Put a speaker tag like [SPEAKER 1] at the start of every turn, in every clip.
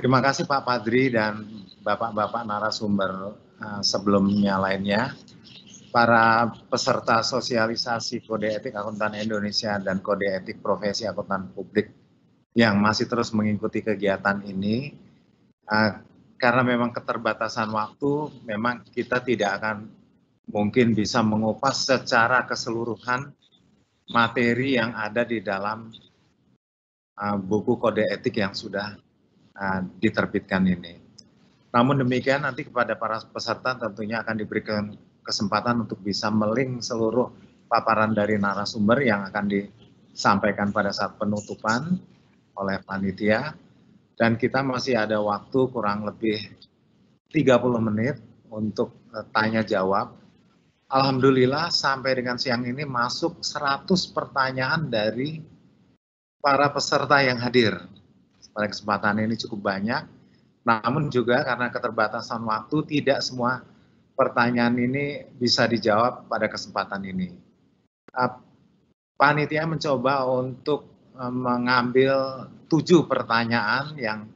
[SPEAKER 1] Terima kasih Pak Padri dan Bapak-Bapak narasumber uh, sebelumnya lainnya. Para peserta sosialisasi Kode Etik Akuntan Indonesia dan Kode Etik Profesi Akuntan Publik yang masih terus mengikuti kegiatan ini. Uh, karena memang keterbatasan waktu, memang kita tidak akan mungkin bisa mengupas secara keseluruhan materi yang ada di dalam uh, buku kode etik yang sudah uh, diterbitkan ini. Namun demikian nanti kepada para peserta tentunya akan diberikan kesempatan untuk bisa melink seluruh paparan dari narasumber yang akan disampaikan pada saat penutupan oleh panitia. Dan kita masih ada waktu kurang lebih 30 menit untuk uh, tanya jawab Alhamdulillah sampai dengan siang ini masuk 100 pertanyaan dari para peserta yang hadir. Pada kesempatan ini cukup banyak, namun juga karena keterbatasan waktu tidak semua pertanyaan ini bisa dijawab pada kesempatan ini. Panitia mencoba untuk e, mengambil tujuh pertanyaan yang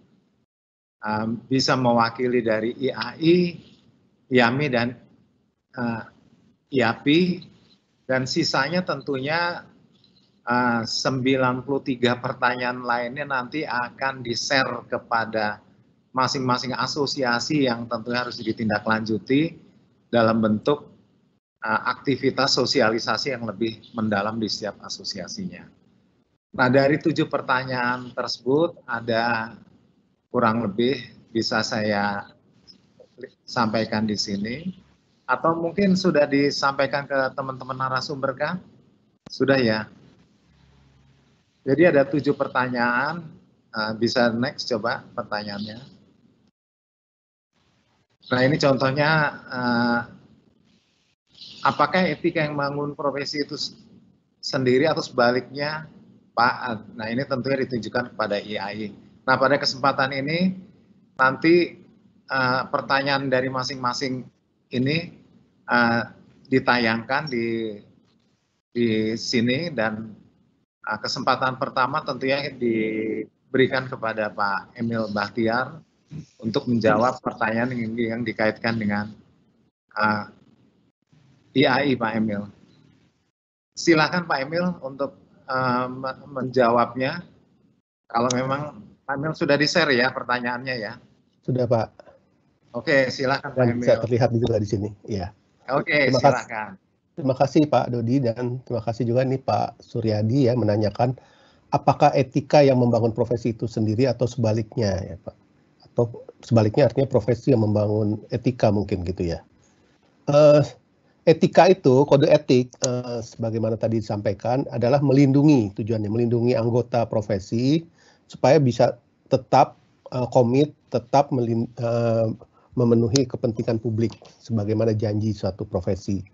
[SPEAKER 1] e, bisa mewakili dari IAI, IAMI, dan e, IAPI dan sisanya tentunya uh, 93 pertanyaan lainnya nanti akan di-share kepada masing-masing asosiasi yang tentunya harus ditindaklanjuti dalam bentuk uh, aktivitas sosialisasi yang lebih mendalam di setiap asosiasinya. Nah dari tujuh pertanyaan tersebut ada kurang lebih bisa saya sampaikan di sini. Atau mungkin sudah disampaikan ke teman-teman narasumber kah? Sudah ya. Jadi ada tujuh pertanyaan. Uh, bisa next coba pertanyaannya. Nah ini contohnya, uh, apakah etika yang membangun profesi itu sendiri atau sebaliknya Pak? Nah ini tentunya ditunjukkan kepada IAI. Nah pada kesempatan ini nanti pertanyaan dari masing-masing ini ditayangkan di di sini dan kesempatan pertama tentunya diberikan kepada Pak Emil Bahtiar untuk menjawab pertanyaan yang, yang dikaitkan dengan uh, IAI Pak Emil. Silakan Pak Emil untuk uh, menjawabnya. Kalau memang Pak Emil sudah di-share ya pertanyaannya ya.
[SPEAKER 2] Sudah Pak.
[SPEAKER 1] Oke, silakan
[SPEAKER 2] Pak Emil. Bisa terlihat juga di sini. Iya.
[SPEAKER 1] Oke, terima silakan.
[SPEAKER 2] Terima kasih Pak Dodi dan terima kasih juga nih Pak Suryadi ya menanyakan apakah etika yang membangun profesi itu sendiri atau sebaliknya ya Pak? Atau sebaliknya artinya profesi yang membangun etika mungkin gitu ya. Uh, etika itu kode etik uh, sebagaimana tadi disampaikan adalah melindungi tujuannya melindungi anggota profesi supaya bisa tetap uh, komit tetap melin, uh, memenuhi kepentingan publik sebagaimana janji suatu profesi.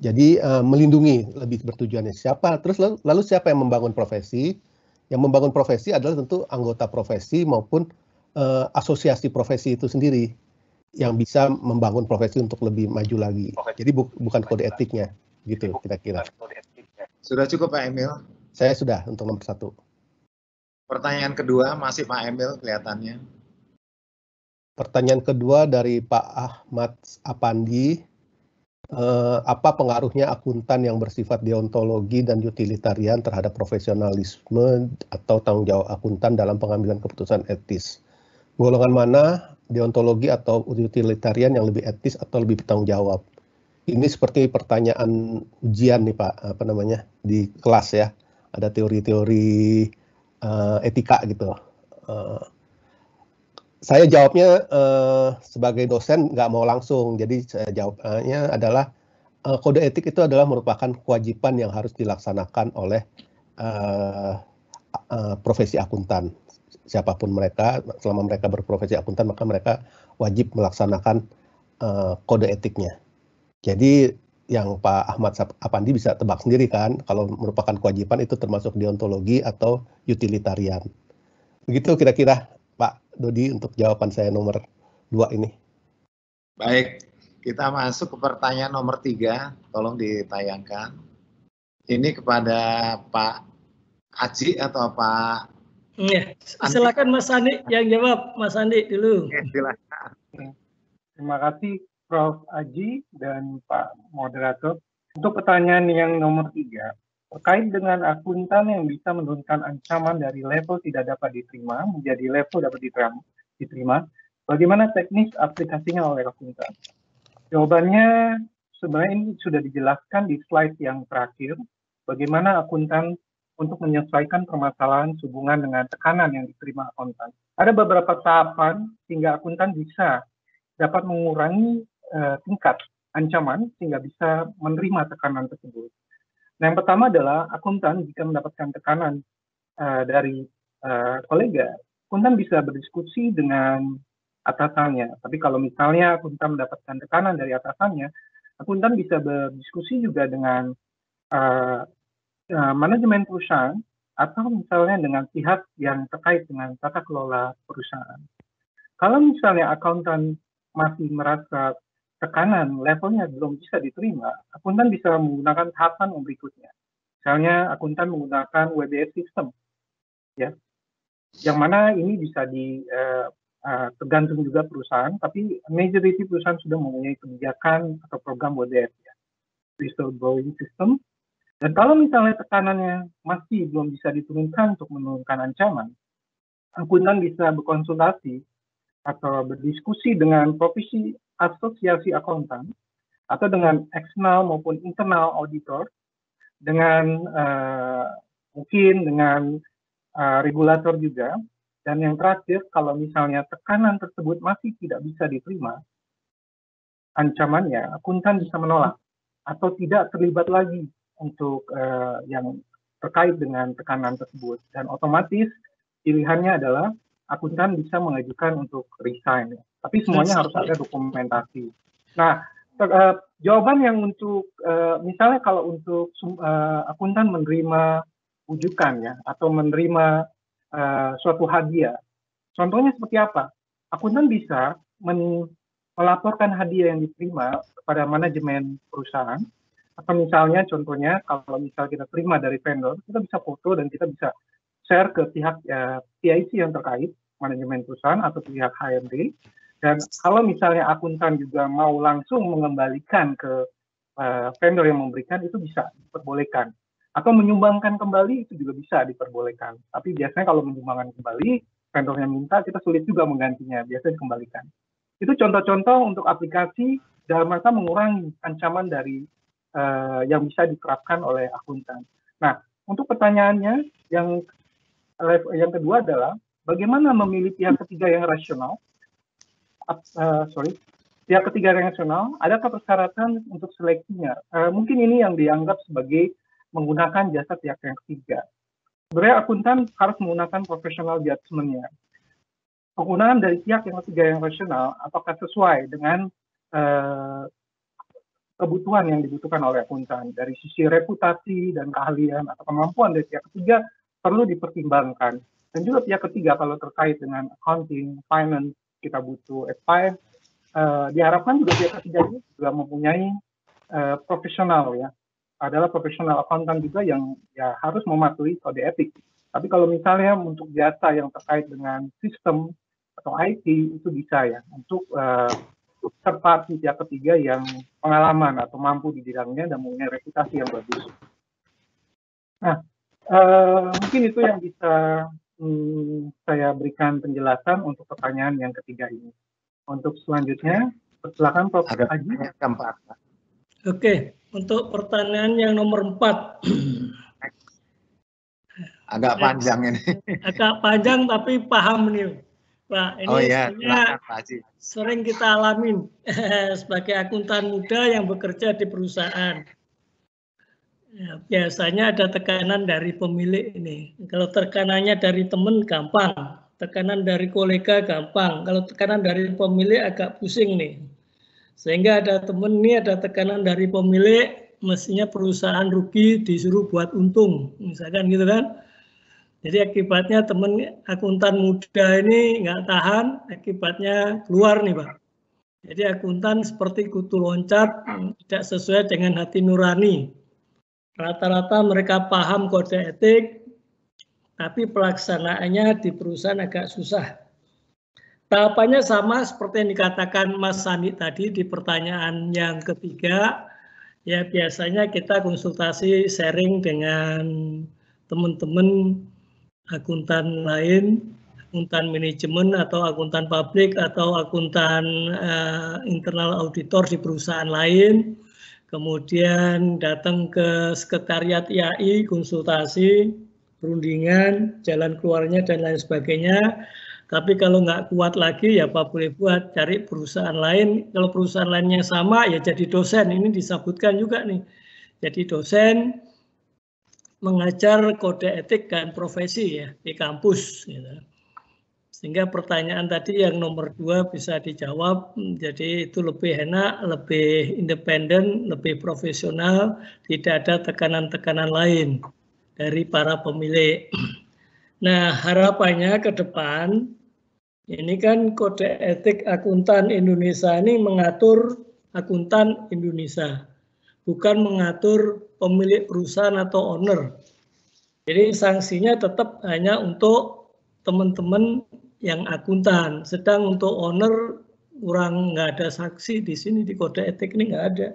[SPEAKER 2] Jadi uh, melindungi lebih bertujuannya siapa, terus lalu, lalu siapa yang membangun profesi? Yang membangun profesi adalah tentu anggota profesi maupun uh, asosiasi profesi itu sendiri yang bisa membangun profesi untuk lebih maju lagi. Jadi bu bukan kode etiknya, gitu kira-kira.
[SPEAKER 1] Sudah cukup Pak Emil?
[SPEAKER 2] Saya sudah untuk nomor satu.
[SPEAKER 1] Pertanyaan kedua masih Pak Emil kelihatannya.
[SPEAKER 2] Pertanyaan kedua dari Pak Ahmad Apandi, eh, apa pengaruhnya akuntan yang bersifat deontologi dan utilitarian terhadap profesionalisme atau tanggung jawab akuntan dalam pengambilan keputusan etis? Golongan mana deontologi atau utilitarian yang lebih etis atau lebih bertanggung jawab? Ini seperti pertanyaan ujian nih Pak, apa namanya di kelas ya, ada teori-teori uh, etika gitu. Uh, saya jawabnya uh, sebagai dosen nggak mau langsung, jadi saya jawabnya adalah uh, kode etik itu adalah merupakan kewajiban yang harus dilaksanakan oleh uh, uh, profesi akuntan. Siapa pun mereka, selama mereka berprofesi akuntan, maka mereka wajib melaksanakan uh, kode etiknya. Jadi yang Pak Ahmad Apandi bisa tebak sendiri kan, kalau merupakan kewajiban itu termasuk deontologi atau utilitarian. Begitu kira-kira Dodi untuk jawaban saya nomor dua ini.
[SPEAKER 1] Baik, kita masuk ke pertanyaan nomor tiga, tolong ditayangkan. Ini kepada Pak Aji atau Pak
[SPEAKER 3] Ya, silakan Mas Andi yang jawab. Mas Andi dulu.
[SPEAKER 4] Oke, silakan. Terima kasih Prof. Aji dan Pak Moderator. Untuk pertanyaan yang nomor tiga, terkait dengan akuntan yang bisa menurunkan ancaman dari level tidak dapat diterima menjadi level dapat diterima, bagaimana teknis aplikasinya oleh akuntan? Jawabannya sebenarnya ini sudah dijelaskan di slide yang terakhir, bagaimana akuntan untuk menyesuaikan permasalahan sehubungan dengan tekanan yang diterima akuntan. Ada beberapa tahapan sehingga akuntan bisa dapat mengurangi uh, tingkat ancaman sehingga bisa menerima tekanan tersebut. Nah, yang pertama adalah akuntan jika mendapatkan tekanan uh, dari uh, kolega, akuntan bisa berdiskusi dengan atasannya. Tapi kalau misalnya akuntan mendapatkan tekanan dari atasannya, akuntan bisa berdiskusi juga dengan uh, uh, manajemen perusahaan atau misalnya dengan pihak yang terkait dengan tata kelola perusahaan. Kalau misalnya akuntan masih merasa tekanan levelnya belum bisa diterima, akuntan bisa menggunakan tahapan yang berikutnya. Misalnya akuntan menggunakan WBS system, ya, yang mana ini bisa di uh, uh, tergantung juga perusahaan, tapi majority perusahaan sudah mempunyai kebijakan atau program WBS, ya, whistleblowing system. Dan kalau misalnya tekanannya masih belum bisa diturunkan untuk menurunkan ancaman, akuntan bisa berkonsultasi atau berdiskusi dengan profesi asosiasi akuntan atau dengan eksternal maupun internal auditor dengan uh, mungkin dengan uh, regulator juga. Dan yang terakhir kalau misalnya tekanan tersebut masih tidak bisa diterima ancamannya akuntan bisa menolak atau tidak terlibat lagi untuk uh, yang terkait dengan tekanan tersebut. Dan otomatis pilihannya adalah akuntan bisa mengajukan untuk resign tapi semuanya harus ada dokumentasi. Nah, uh, jawaban yang untuk uh, misalnya kalau untuk uh, akuntan menerima rujukan ya atau menerima uh, suatu hadiah, contohnya seperti apa? Akuntan bisa men melaporkan hadiah yang diterima kepada manajemen perusahaan atau misalnya contohnya kalau misal kita terima dari vendor kita bisa foto dan kita bisa share ke pihak uh, PIC yang terkait manajemen perusahaan atau pihak HRD dan kalau misalnya akuntan juga mau langsung mengembalikan ke uh, vendor yang memberikan itu bisa diperbolehkan. Atau menyumbangkan kembali itu juga bisa diperbolehkan. Tapi biasanya kalau menyumbangkan kembali, vendornya minta, kita sulit juga menggantinya. Biasanya dikembalikan. Itu contoh-contoh untuk aplikasi dalam rangka mengurangi ancaman dari uh, yang bisa diterapkan oleh akuntan. Nah, untuk pertanyaannya yang yang kedua adalah bagaimana memilih pihak ketiga yang rasional uh, sorry, pihak ketiga nasional, adakah persyaratan untuk seleksinya? Uh, mungkin ini yang dianggap sebagai menggunakan jasa pihak yang ketiga. Sebenarnya akuntan harus menggunakan professional judgment-nya. Penggunaan dari pihak yang ketiga yang rasional apakah sesuai dengan uh, kebutuhan yang dibutuhkan oleh akuntan dari sisi reputasi dan keahlian atau kemampuan dari pihak ketiga perlu dipertimbangkan dan juga pihak ketiga kalau terkait dengan accounting, finance, kita butuh S5. Uh, eh, diharapkan juga pihak ketiga ini juga mempunyai uh, profesional ya, adalah profesional akuntan juga yang ya harus mematuhi kode etik. Tapi kalau misalnya untuk jasa yang terkait dengan sistem atau IT itu bisa ya untuk uh, third party pihak ketiga yang pengalaman atau mampu di bidangnya dan mempunyai reputasi yang bagus. Nah, uh, mungkin itu yang bisa hmm, saya berikan penjelasan untuk pertanyaan yang ketiga ini. Untuk selanjutnya, silakan Prof. Ada Haji. Keempat.
[SPEAKER 3] Oke, untuk pertanyaan yang nomor empat.
[SPEAKER 1] Agak panjang ini.
[SPEAKER 3] Agak panjang tapi paham nih. Pak, ini
[SPEAKER 1] oh iya, silakan, Pak Haji.
[SPEAKER 3] sering kita alamin sebagai akuntan muda yang bekerja di perusahaan. Ya, biasanya ada tekanan dari pemilik ini. Kalau tekanannya dari teman gampang, tekanan dari kolega gampang. Kalau tekanan dari pemilik agak pusing nih. Sehingga ada teman ini ada tekanan dari pemilik, mestinya perusahaan rugi disuruh buat untung, misalkan gitu kan. Jadi akibatnya teman akuntan muda ini nggak tahan, akibatnya keluar nih Pak. Jadi akuntan seperti kutu loncat, tidak sesuai dengan hati nurani Rata-rata mereka paham kode etik, tapi pelaksanaannya di perusahaan agak susah. Tahapannya sama seperti yang dikatakan Mas Sandi tadi di pertanyaan yang ketiga. Ya biasanya kita konsultasi sharing dengan teman-teman akuntan lain, akuntan manajemen atau akuntan publik atau akuntan uh, internal auditor di perusahaan lain. Kemudian datang ke sekretariat IAI, konsultasi, perundingan, jalan keluarnya dan lain sebagainya tapi kalau nggak kuat lagi ya apa boleh buat, cari perusahaan lain. Kalau perusahaan lainnya sama ya jadi dosen. Ini disebutkan juga nih. Jadi dosen mengajar kode etik dan profesi ya di kampus. Gitu. Sehingga pertanyaan tadi yang nomor dua bisa dijawab. Jadi itu lebih enak, lebih independen, lebih profesional, tidak ada tekanan-tekanan lain dari para pemilik. Nah, harapannya ke depan ini kan kode etik akuntan Indonesia ini mengatur akuntan Indonesia, bukan mengatur pemilik perusahaan atau owner. Jadi sanksinya tetap hanya untuk teman-teman yang akuntan, sedang untuk owner kurang nggak ada saksi di sini di kode etik ini nggak ada.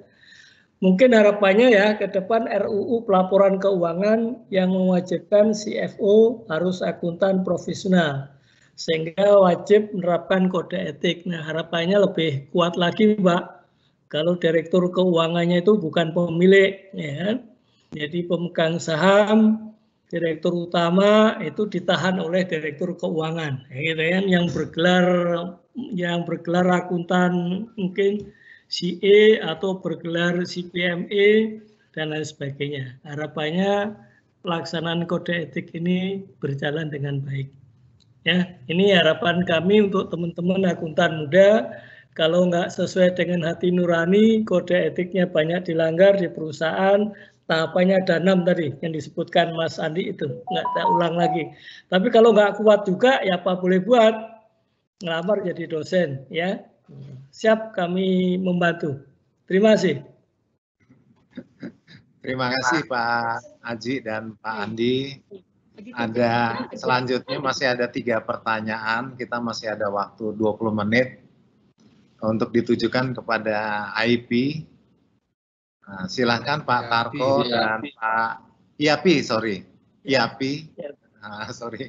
[SPEAKER 3] Mungkin harapannya ya ke depan RUU pelaporan keuangan yang mewajibkan CFO harus akuntan profesional sehingga wajib menerapkan kode etik. Nah, harapannya lebih kuat lagi, Pak. Kalau direktur keuangannya itu bukan pemilik, ya. Jadi pemegang saham, direktur utama itu ditahan oleh direktur keuangan, ya, gitu kan, yang bergelar yang bergelar akuntan mungkin CA atau bergelar CPME dan lain sebagainya. Harapannya pelaksanaan kode etik ini berjalan dengan baik. Ya, ini harapan kami untuk teman-teman akuntan muda. Kalau nggak sesuai dengan hati nurani, kode etiknya banyak dilanggar di perusahaan, tahapannya ada enam tadi yang disebutkan Mas Andi itu, nggak saya ulang lagi. Tapi kalau nggak kuat juga, ya apa boleh buat, ngelamar jadi dosen, ya. Siap kami membantu. Terima kasih.
[SPEAKER 1] Terima kasih Pak Aji dan Pak Andi ada selanjutnya masih ada tiga pertanyaan. Kita masih ada waktu 20 menit untuk ditujukan kepada IP. Nah, silahkan Pak Tarko dan Pak Iapi, sorry. Iapi, nah, sorry.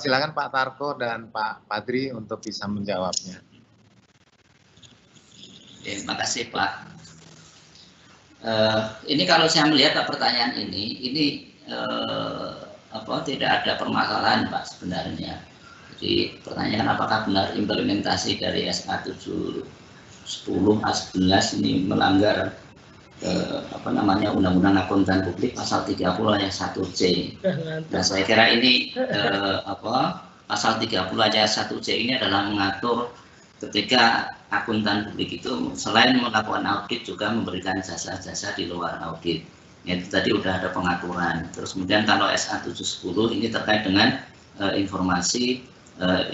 [SPEAKER 1] Silahkan Pak Tarko dan Pak Padri untuk bisa menjawabnya.
[SPEAKER 5] Terima kasih Pak. Uh, ini kalau saya melihat pertanyaan ini, ini uh, apa tidak ada permasalahan Pak sebenarnya. Jadi pertanyaan apakah benar implementasi dari SA 710 A11 ini melanggar eh, apa namanya Undang-Undang Akuntan Publik pasal 30 ayat 1C. Nah, saya kira ini eh, apa pasal 30 ayat 1C ini adalah mengatur ketika akuntan publik itu selain melakukan audit juga memberikan jasa-jasa di luar audit ya itu tadi udah ada pengaturan terus kemudian kalau SA 710 ini terkait dengan uh, informasi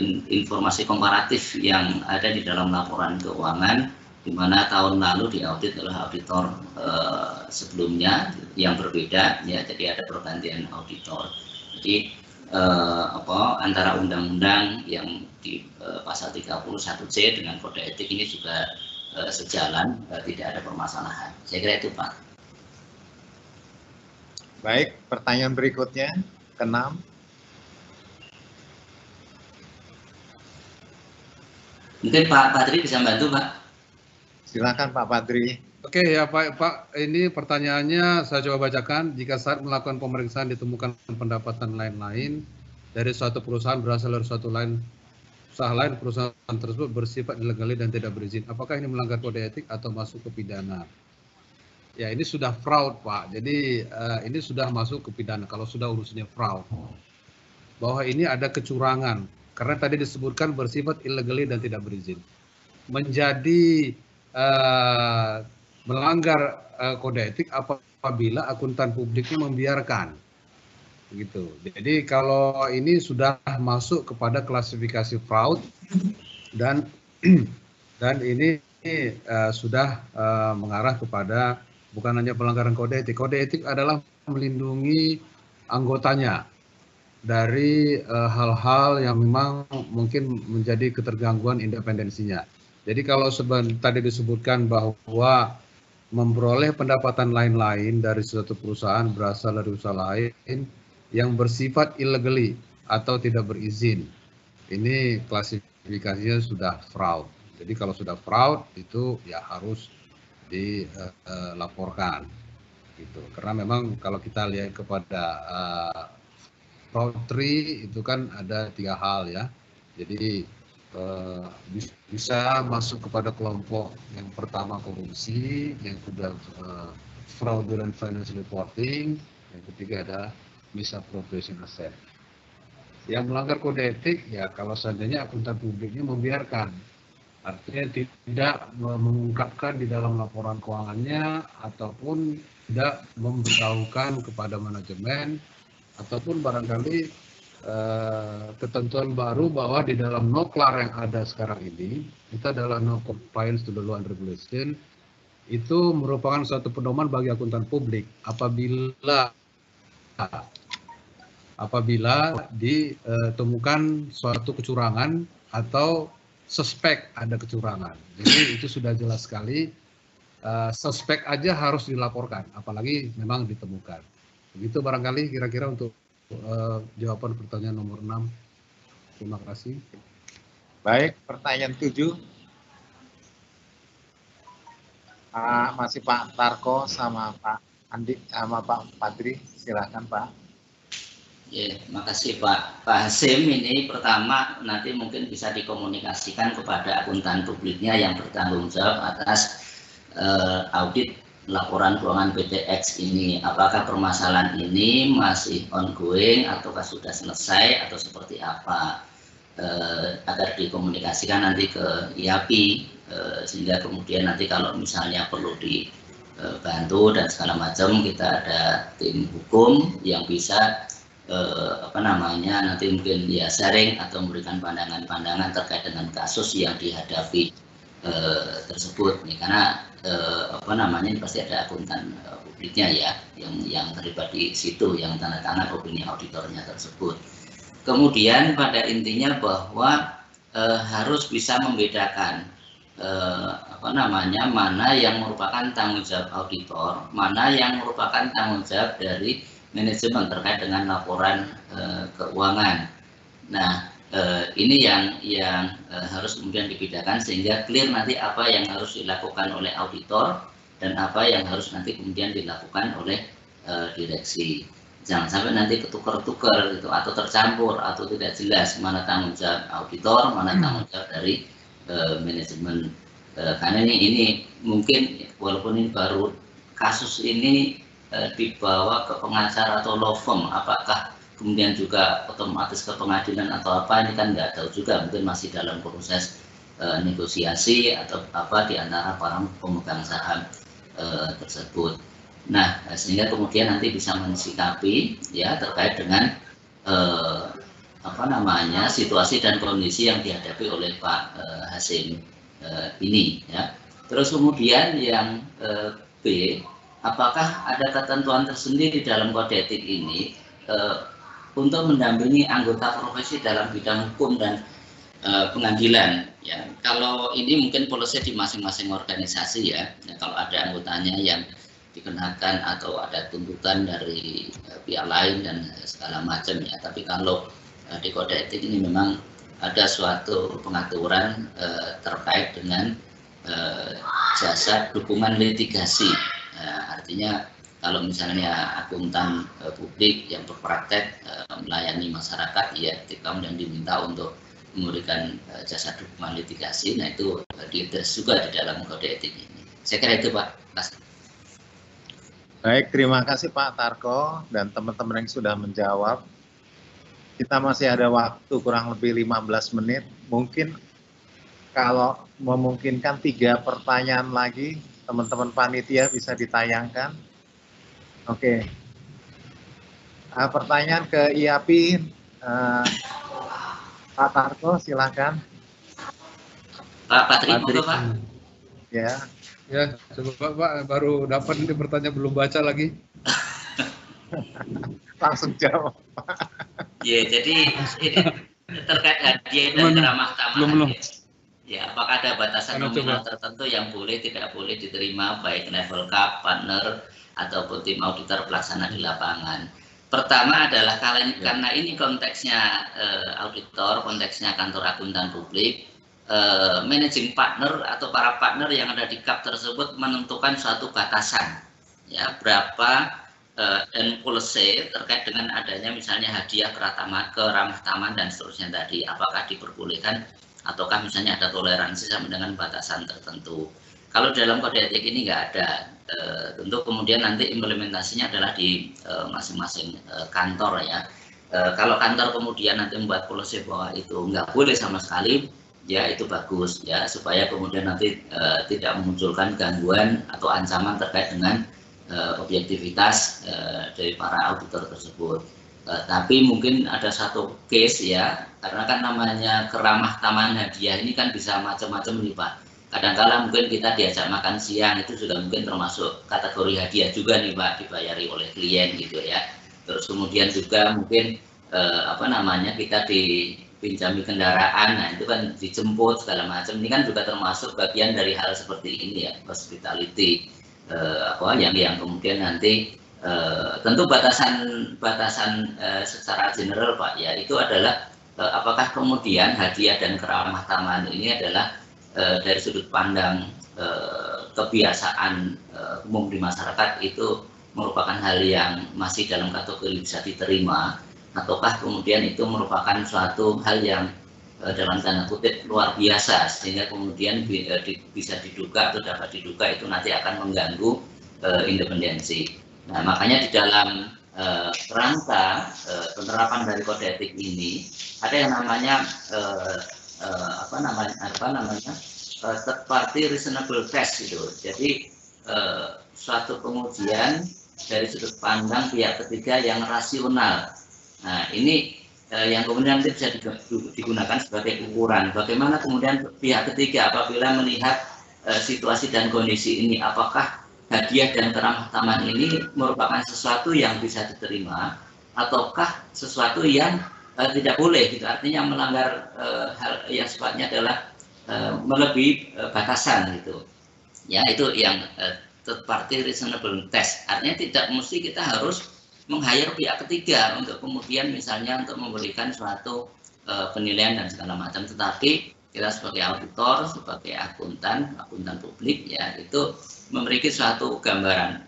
[SPEAKER 5] in, informasi komparatif yang ada di dalam laporan keuangan di mana tahun lalu diaudit oleh auditor uh, sebelumnya yang berbeda ya jadi ada pergantian auditor jadi uh, apa antara undang-undang yang di uh, pasal 31C dengan kode etik ini juga uh, sejalan uh, tidak ada permasalahan saya kira itu Pak
[SPEAKER 1] Baik, pertanyaan berikutnya, keenam.
[SPEAKER 5] Mungkin Pak Padri bisa bantu, Pak.
[SPEAKER 1] Silakan Pak Padri.
[SPEAKER 6] Oke ya Pak, Pak ini pertanyaannya saya coba bacakan. Jika saat melakukan pemeriksaan ditemukan pendapatan lain-lain dari suatu perusahaan berasal dari suatu lain usaha lain perusahaan tersebut bersifat ilegal dan tidak berizin, apakah ini melanggar kode etik atau masuk ke pidana? Ya ini sudah fraud Pak, jadi uh, ini sudah masuk ke pidana kalau sudah urusannya fraud. Bahwa ini ada kecurangan, karena tadi disebutkan bersifat ilegal dan tidak berizin. Menjadi uh, melanggar uh, kode etik apabila akuntan publiknya membiarkan. Gitu. Jadi kalau ini sudah masuk kepada klasifikasi fraud dan dan ini uh, sudah uh, mengarah kepada bukan hanya pelanggaran kode etik. Kode etik adalah melindungi anggotanya. dari hal-hal uh, yang memang mungkin menjadi ketergangguan independensinya. Jadi kalau tadi disebutkan bahwa memperoleh pendapatan lain-lain dari suatu perusahaan berasal dari usaha lain yang bersifat illegally atau tidak berizin. Ini klasifikasinya sudah fraud. Jadi kalau sudah fraud itu ya harus dilaporkan gitu. Karena memang kalau kita lihat kepada uh, fraud tree itu kan ada tiga hal ya. Jadi uh, bisa masuk kepada kelompok yang pertama korupsi, yang kedua uh, fraudulent financial reporting, yang ketiga ada misappropriation asset. Yang melanggar kode etik ya kalau seandainya akuntan publiknya membiarkan artinya tidak mengungkapkan di dalam laporan keuangannya ataupun tidak memberitahukan kepada manajemen ataupun barangkali uh, ketentuan baru bahwa di dalam noklar yang ada sekarang ini itu adalah no compliance to the law and regulation itu merupakan suatu pedoman bagi akuntan publik apabila apabila ditemukan suatu kecurangan atau suspek ada kecurangan. Jadi itu sudah jelas sekali uh, suspek aja harus dilaporkan, apalagi memang ditemukan. Begitu barangkali kira-kira untuk uh, jawaban pertanyaan nomor 6. Terima kasih.
[SPEAKER 1] Baik, pertanyaan 7. Pak, masih Pak Tarko sama Pak Andi sama Pak Padri, silahkan Pak.
[SPEAKER 5] Ya, makasih Pak. Pak Hasim ini pertama nanti mungkin bisa dikomunikasikan kepada akuntan publiknya yang bertanggung jawab atas uh, audit laporan keuangan PTX ini. Apakah permasalahan ini masih ongoing ataukah sudah selesai atau seperti apa? Eh, agar dikomunikasikan nanti ke IAPI eh, sehingga kemudian nanti kalau misalnya perlu dibantu dan segala macam kita ada tim hukum yang bisa eh, apa namanya nanti mungkin ya sharing atau memberikan pandangan-pandangan terkait dengan kasus yang dihadapi eh, tersebut nih karena eh, apa namanya pasti ada akuntan eh, publiknya ya yang yang terlibat di situ yang tanda tangan opini auditornya tersebut. Kemudian pada intinya bahwa harus bisa membedakan eh, apa namanya mana yang merupakan tanggung jawab auditor, mana yang merupakan tanggung jawab dari manajemen terkait dengan laporan eh, keuangan. Nah, uh, ini yang yang uh, harus kemudian dibedakan sehingga clear nanti apa yang harus dilakukan oleh auditor dan apa yang harus nanti kemudian dilakukan oleh uh, direksi. Jangan sampai nanti ketukar-tukar gitu atau tercampur atau tidak jelas mana tanggung jawab auditor, mana hmm. tanggung jawab dari uh, manajemen. Uh, karena ini ini mungkin walaupun ini baru kasus ini uh, dibawa ke pengacara atau law firm, apakah kemudian juga otomatis ke pengadilan atau apa ini kan nggak tahu juga mungkin masih dalam proses e, negosiasi atau apa di antara para pemegang saham e, tersebut. Nah sehingga kemudian nanti bisa mensikapi ya terkait dengan e, apa namanya situasi dan kondisi yang dihadapi oleh Pak e, Hasim e, ini ya. Terus kemudian yang e, B, apakah ada ketentuan tersendiri dalam kode etik ini untuk mendampingi anggota profesi dalam bidang hukum dan uh, pengadilan. Ya, kalau ini mungkin polisi di masing-masing organisasi ya. ya. Kalau ada anggotanya yang dikenakan atau ada tuntutan dari uh, pihak lain dan segala macam ya. Tapi kalau uh, di kode etik ini memang ada suatu pengaturan uh, terkait dengan uh, jasa dukungan litigasi. Uh, artinya kalau misalnya akuntan uh, publik yang berpraktek uh, melayani masyarakat ya kemudian diminta untuk memberikan uh, jasa dukungan litigasi nah itu uh, dites juga di dalam kode etik ini saya kira itu Pak Mas.
[SPEAKER 1] Baik, terima kasih Pak Tarko dan teman-teman yang sudah menjawab. Kita masih ada waktu kurang lebih 15 menit. Mungkin kalau memungkinkan tiga pertanyaan lagi, teman-teman panitia bisa ditayangkan. Oke. Uh, pertanyaan ke IAPI, uh, Pak Tarto, silakan.
[SPEAKER 5] Pak Patri, Patri. Pak.
[SPEAKER 1] Ya.
[SPEAKER 6] Ya, coba Pak, baru dapat ini pertanyaan belum baca lagi.
[SPEAKER 1] Langsung jawab.
[SPEAKER 5] Ya, jadi ini terkait hadiah dan ramah tamah.
[SPEAKER 6] Belum, belum.
[SPEAKER 5] Ya, apakah ada batasan nominal
[SPEAKER 6] coba.
[SPEAKER 5] tertentu yang boleh tidak boleh diterima baik level cup, partner ataupun tim auditor pelaksana di lapangan. Pertama adalah karena, karena ini konteksnya eh, auditor, konteksnya kantor akuntan publik, eh, managing partner atau para partner yang ada di cup tersebut menentukan suatu batasan, ya berapa eh, dan policy terkait dengan adanya misalnya hadiah keramah ke ramah taman dan seterusnya tadi, apakah diperbolehkan ataukah misalnya ada toleransi sama dengan batasan tertentu. Kalau dalam kode etik ini nggak ada, eh, tentu kemudian nanti implementasinya adalah di eh, masing-masing eh, kantor ya. Eh, kalau kantor kemudian nanti membuat policy bahwa itu nggak boleh sama sekali, ya itu bagus ya supaya kemudian nanti eh, tidak memunculkan gangguan atau ancaman terkait dengan eh, objektivitas eh, dari para auditor tersebut. Eh, tapi mungkin ada satu case ya, karena kan namanya keramah taman hadiah ini kan bisa macam-macam nih Pak. Kadang-kala mungkin kita diajak makan siang itu sudah mungkin termasuk kategori hadiah juga nih Pak, dibayari oleh klien gitu ya. Terus kemudian juga mungkin eh, apa namanya kita dipinjami kendaraan, nah itu kan dijemput segala macam. Ini kan juga termasuk bagian dari hal seperti ini ya, hospitality eh, apa yang yang kemudian nanti Eh, tentu batasan batasan eh, secara general Pak ya itu adalah eh, apakah kemudian hadiah dan keramah taman ini adalah eh, dari sudut pandang eh, kebiasaan eh, umum di masyarakat itu merupakan hal yang masih dalam kategori bisa diterima ataukah kemudian itu merupakan suatu hal yang dalam tanda kutip luar biasa sehingga kemudian bi- di- bisa diduga atau dapat diduga itu nanti akan mengganggu independensi. Nah, makanya di dalam eh, rangka eh, penerapan dari kode etik ini ada yang namanya eh, eh, apa namanya apa namanya eh, third party reasonable test gitu. Jadi eh, suatu pengujian dari sudut pandang pihak ketiga yang rasional. Nah, ini eh, yang kemudian nanti bisa digu- digunakan sebagai ukuran. Bagaimana kemudian pihak ketiga apabila melihat eh, situasi dan kondisi ini, apakah hadiah dan keramah taman ini merupakan sesuatu yang bisa diterima ataukah sesuatu yang eh, tidak boleh gitu. Artinya melanggar eh, hal yang sifatnya adalah eh, melebihi eh, batasan gitu. Ya itu yang third party reasonable test. Artinya tidak mesti kita harus meng-hire pihak ketiga untuk kemudian misalnya untuk memberikan suatu eh, penilaian dan segala macam. Tetapi kita sebagai auditor sebagai akuntan akuntan publik ya itu memiliki suatu gambaran,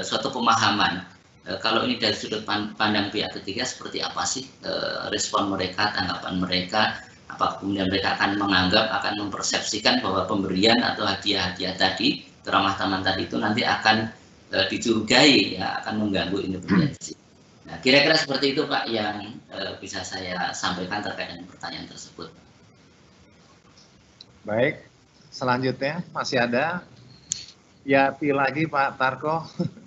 [SPEAKER 5] suatu pemahaman. Eh, kalau ini dari sudut pan- pandang pihak ketiga seperti apa sih eh, respon mereka, tanggapan mereka, apa kemudian mereka akan menganggap, akan mempersepsikan bahwa pemberian atau hadiah-hadiah tadi, keramah taman tadi itu nanti akan eh, dicurigai, ya akan mengganggu independensi. Nah, kira-kira seperti itu Pak yang bisa saya sampaikan terkait dengan pertanyaan tersebut.
[SPEAKER 1] Baik, selanjutnya masih ada Ya, pi lagi Pak Tarko.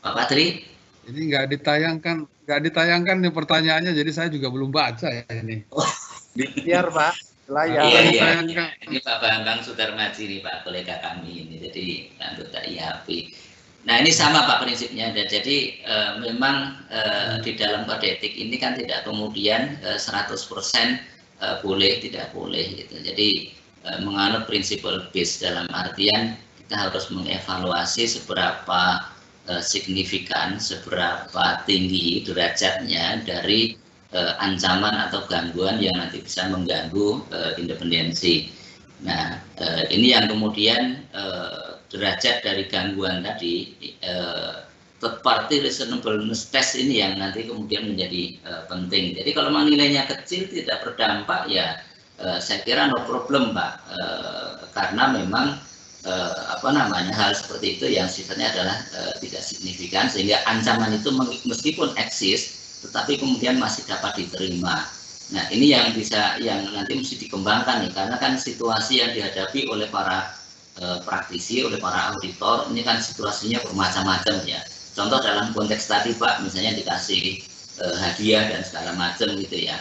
[SPEAKER 5] Pak Patri,
[SPEAKER 6] Ini nggak ditayangkan, nggak ditayangkan nih pertanyaannya, jadi saya juga belum baca ya ini.
[SPEAKER 1] Biar Pak, layar.
[SPEAKER 5] Iya, iya. Ini Pak Bambang Sudarmaji nih Pak kolega kami ini, jadi anggota IHP. Nah ini sama Pak prinsipnya, dan jadi eh, memang eh, di dalam kode etik ini kan tidak kemudian eh, 100% eh, boleh tidak boleh gitu. Jadi eh, menganut prinsipal base dalam artian kita harus mengevaluasi seberapa eh, signifikan, seberapa tinggi derajatnya dari eh, ancaman atau gangguan yang nanti bisa mengganggu eh, independensi. Nah, eh, ini yang kemudian eh, derajat dari gangguan tadi eh, party reasonableness test ini yang nanti kemudian menjadi eh, penting. Jadi kalau nilainya kecil tidak berdampak ya eh, saya kira no problem Pak Eh, karena memang eh, apa namanya hal seperti itu yang sifatnya adalah eh, tidak signifikan sehingga ancaman itu meskipun eksis tetapi kemudian masih dapat diterima. Nah ini yang bisa yang nanti mesti dikembangkan nih karena kan situasi yang dihadapi oleh para eh, praktisi oleh para auditor ini kan situasinya bermacam-macam ya. Contoh dalam konteks tadi Pak misalnya dikasih eh, hadiah dan segala macam gitu ya.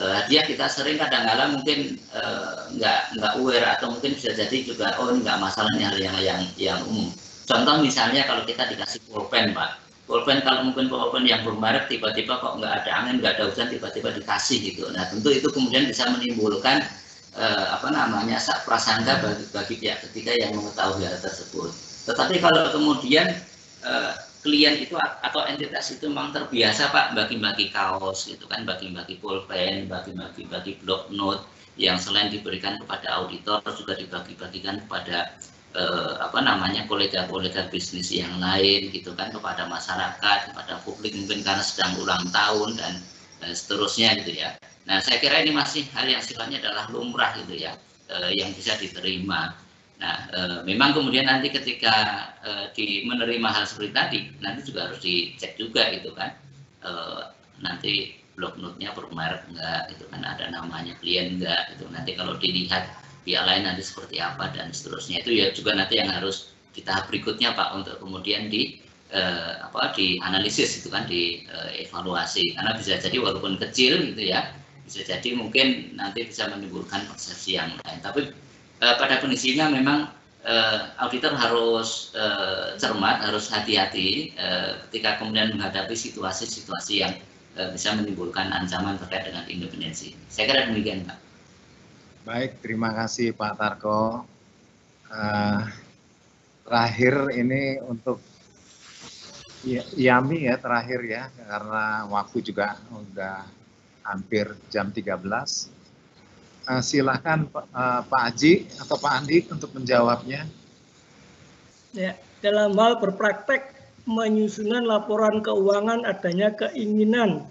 [SPEAKER 5] Eh, hadiah kita sering kadang-kala mungkin eh, nggak nggak aware atau mungkin bisa jadi juga oh ini nggak masalah ini hal yang yang yang umum. Contoh misalnya kalau kita dikasih pulpen Pak, pulpen kalau mungkin pulpen yang bermerek tiba-tiba kok nggak ada angin nggak ada hujan tiba-tiba dikasih gitu. Nah tentu itu kemudian bisa menimbulkan eh, apa namanya prasangka bagi, bagi pihak ketiga yang mengetahui hal tersebut. Tetapi kalau kemudian klien itu atau entitas itu memang terbiasa pak bagi-bagi kaos gitu kan bagi-bagi pulpen bagi-bagi bagi blok note yang selain diberikan kepada auditor juga dibagi-bagikan kepada eh, apa namanya kolega-kolega bisnis yang lain gitu kan kepada masyarakat kepada publik mungkin karena sedang ulang tahun dan eh, seterusnya gitu ya. Nah saya kira ini masih hal yang sifatnya adalah lumrah gitu ya eh, yang bisa diterima. Nah eh, memang kemudian nanti ketika eh, di menerima hal seperti tadi nanti juga harus dicek juga gitu kan. Eh, nanti blok note-nya bermerek enggak gitu kan ada namanya klien enggak gitu. Nanti kalau dilihat pihak lain nanti seperti apa dan seterusnya. Itu ya juga nanti yang harus di tahap berikutnya Pak untuk kemudian di eh, apa dianalisis itu kan dievaluasi eh, karena bisa jadi walaupun kecil gitu ya bisa jadi mungkin nanti bisa menimbulkan persepsi yang lain. Tapi eh, pada kondisinya memang eh, auditor harus eh, cermat harus hati-hati eh, ketika kemudian menghadapi situasi-situasi yang eh, bisa menimbulkan ancaman terkait dengan independensi saya kira demikian Pak
[SPEAKER 1] Baik, terima kasih Pak Tarko. Uh, terakhir ini untuk Yami ya terakhir ya, karena waktu juga udah hampir jam 13. Eh, silakan uh, Pak Aji atau Pak Andi untuk menjawabnya.
[SPEAKER 3] Ya, dalam hal berpraktek menyusunan laporan keuangan adanya keinginan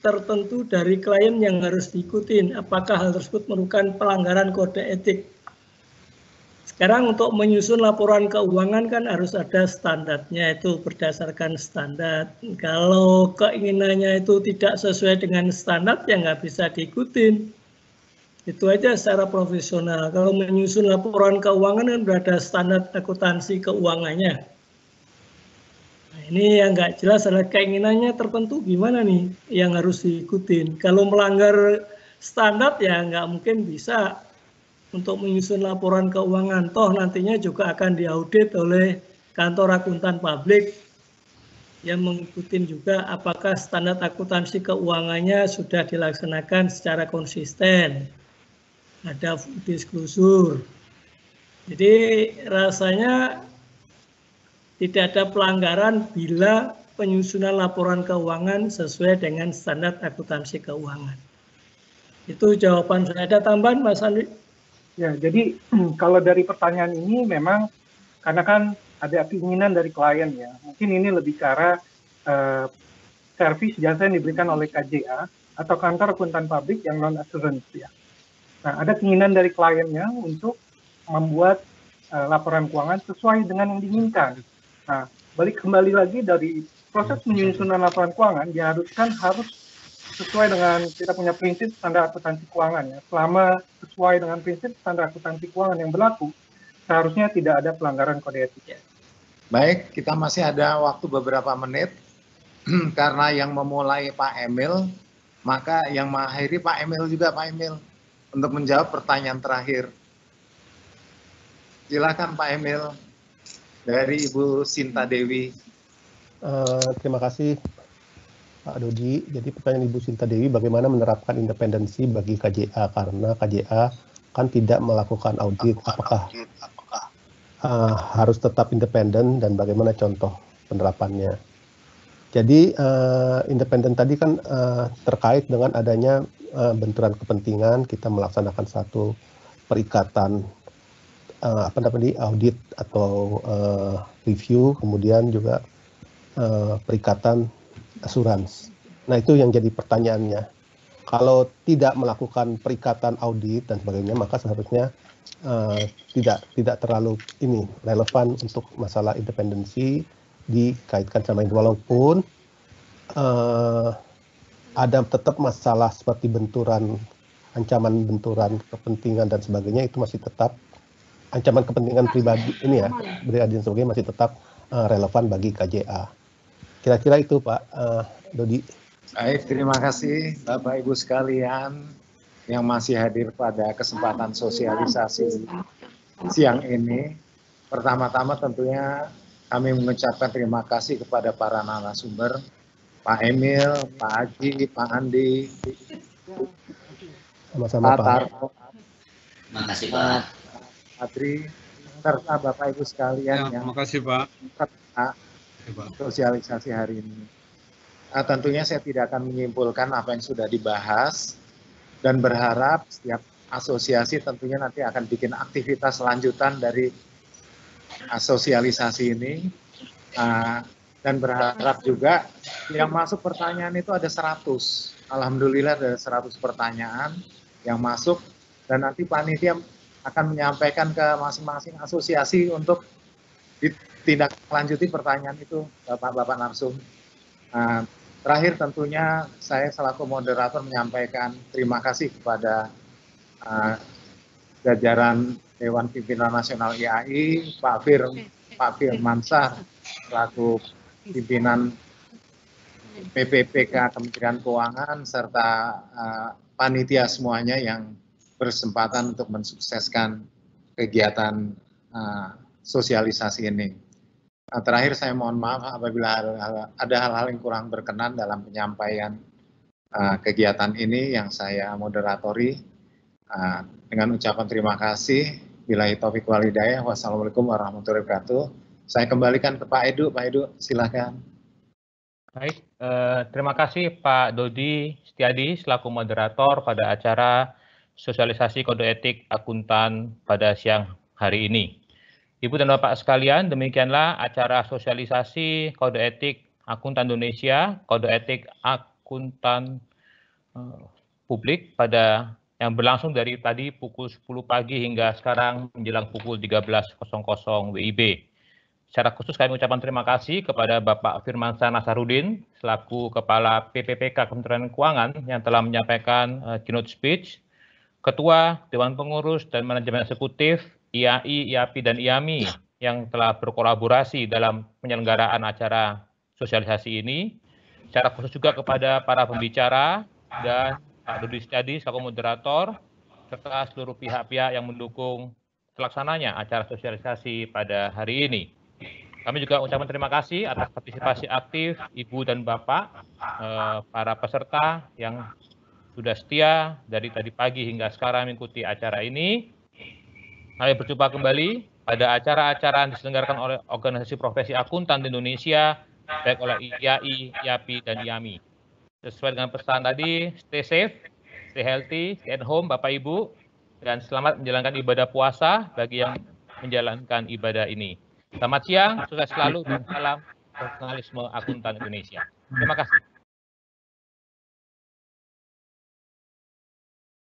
[SPEAKER 3] tertentu dari klien yang harus diikuti. Apakah hal tersebut merupakan pelanggaran kode etik? Sekarang untuk menyusun laporan keuangan kan harus ada standarnya itu berdasarkan standar. Kalau keinginannya itu tidak sesuai dengan standar ya nggak bisa diikuti. Itu aja secara profesional. Kalau menyusun laporan keuangan kan berada standar akuntansi keuangannya ini yang nggak jelas adalah keinginannya tertentu gimana nih yang harus diikutin. Kalau melanggar standar ya nggak mungkin bisa untuk menyusun laporan keuangan. Toh nantinya juga akan diaudit oleh kantor akuntan publik yang mengikuti juga apakah standar akuntansi keuangannya sudah dilaksanakan secara konsisten. Ada disclosure. Jadi rasanya tidak ada pelanggaran bila penyusunan laporan keuangan sesuai dengan standar akuntansi keuangan. Itu jawaban saya. Ada tambahan Mas Andri?
[SPEAKER 4] Ya, jadi kalau dari pertanyaan ini memang karena kan ada keinginan dari klien ya. Mungkin ini lebih ke arah uh, servis jasa yang diberikan oleh KJA atau kantor akuntan publik yang non assurance ya. Nah, ada keinginan dari kliennya untuk membuat uh, laporan keuangan sesuai dengan yang diinginkan. Nah, balik kembali lagi dari proses penyusunan laporan keuangan diharuskan harus sesuai dengan kita punya prinsip standar akuntansi keuangan ya. Selama sesuai dengan prinsip standar akuntansi keuangan yang berlaku, seharusnya tidak ada pelanggaran kode etik.
[SPEAKER 1] Baik, kita masih ada waktu beberapa menit karena yang memulai Pak Emil, maka yang mengakhiri Pak Emil juga Pak Emil untuk menjawab pertanyaan terakhir. Silakan Pak Emil dari Ibu Sinta Dewi.
[SPEAKER 2] Uh, terima kasih Pak Dodi. Jadi pertanyaan Ibu Sinta Dewi, bagaimana menerapkan independensi bagi KJA karena KJA kan tidak melakukan audit, apakah uh, harus tetap independen dan bagaimana contoh penerapannya? Jadi uh, independen tadi kan uh, terkait dengan adanya uh, benturan kepentingan, kita melaksanakan satu perikatan uh, apa namanya audit atau uh, review, kemudian juga uh, perikatan asuransi. Nah itu yang jadi pertanyaannya. Kalau tidak melakukan perikatan audit dan sebagainya, maka seharusnya uh, tidak tidak terlalu ini relevan untuk masalah independensi dikaitkan sama ini. Walaupun uh, ada tetap masalah seperti benturan ancaman benturan kepentingan dan sebagainya itu masih tetap ancaman kepentingan pribadi ini ya, dan sebagainya masih tetap uh, relevan bagi KJA. Kira-kira itu Pak uh, Dodi.
[SPEAKER 1] Baik, terima kasih Bapak Ibu sekalian yang masih hadir pada kesempatan sosialisasi siang ini. Pertama-tama tentunya kami mengucapkan terima kasih kepada para narasumber, Pak Emil, Pak Haji, Pak Andi,
[SPEAKER 2] Sama-sama
[SPEAKER 1] Pak
[SPEAKER 2] Pak.
[SPEAKER 1] Tarko,
[SPEAKER 5] Terima kasih Pak.
[SPEAKER 1] Adri, serta Bapak Ibu sekalian
[SPEAKER 6] Ya,
[SPEAKER 1] yang
[SPEAKER 6] terima kasih Pak.
[SPEAKER 1] sosialisasi hari ini. Ah, tentunya saya tidak akan menyimpulkan apa yang sudah dibahas dan berharap setiap asosiasi tentunya nanti akan bikin aktivitas lanjutan dari sosialisasi ini Ah, dan berharap juga yang masuk pertanyaan itu ada 100. Alhamdulillah ada 100 pertanyaan yang masuk dan nanti panitia akan menyampaikan ke masing-masing asosiasi untuk ditindaklanjuti pertanyaan itu Bapak-Bapak Narsum. Nah, terakhir tentunya saya selaku moderator menyampaikan terima kasih kepada uh, jajaran Dewan Pimpinan Nasional IAI, Pak Fir, Pak Firmansah, selaku pimpinan PPPK Kementerian Keuangan serta uh, panitia semuanya yang berkesempatan untuk mensukseskan kegiatan uh, sosialisasi ini. Nah, terakhir saya mohon maaf apabila hal-hal- ada hal-hal yang kurang berkenan dalam penyampaian uh, kegiatan ini yang saya moderatori. Uh, dengan ucapan terima kasih. Bila taufik walidayah. Wassalamualaikum warahmatullahi wabarakatuh. Saya kembalikan ke Pak Edu. Pak Edu, silakan.
[SPEAKER 7] Baik, eh, terima kasih Pak Dodi Setiadi selaku moderator pada acara sosialisasi kode etik akuntan pada siang hari ini. Ibu dan Bapak sekalian, demikianlah acara sosialisasi kode etik akuntan Indonesia, kode etik akuntan eh, publik pada yang berlangsung dari tadi pukul 10 pagi hingga sekarang menjelang pukul 13.00 WIB. Secara khusus kami ucapkan terima kasih kepada Bapak Firmansyah Nasarudin selaku Kepala PPPK Kementerian Keuangan yang telah menyampaikan uh, keynote speech, Ketua Dewan Pengurus dan Manajemen Eksekutif IAI, IAPI, dan IAMI yang telah berkolaborasi dalam penyelenggaraan acara sosialisasi ini. Secara khusus juga kepada para pembicara dan Pak Dodi Setiadi selaku moderator, serta seluruh pihak-pihak yang mendukung terlaksananya acara sosialisasi pada hari ini. Kami juga ucapkan terima kasih atas partisipasi aktif Ibu dan Bapak, eh, para peserta yang sudah setia dari tadi pagi hingga sekarang mengikuti acara ini. Kami berjumpa kembali pada acara-acara yang diselenggarakan oleh organisasi profesi akuntan di Indonesia, baik oleh IAI, IAPI, dan IAMI. Sesuai dengan pesan tadi, stay safe, stay healthy, stay at home Bapak Ibu, dan selamat menjalankan ibadah puasa bagi yang menjalankan ibadah ini. Selamat siang, sukses selalu, dan salam profesionalisme akuntan Indonesia. Terima kasih.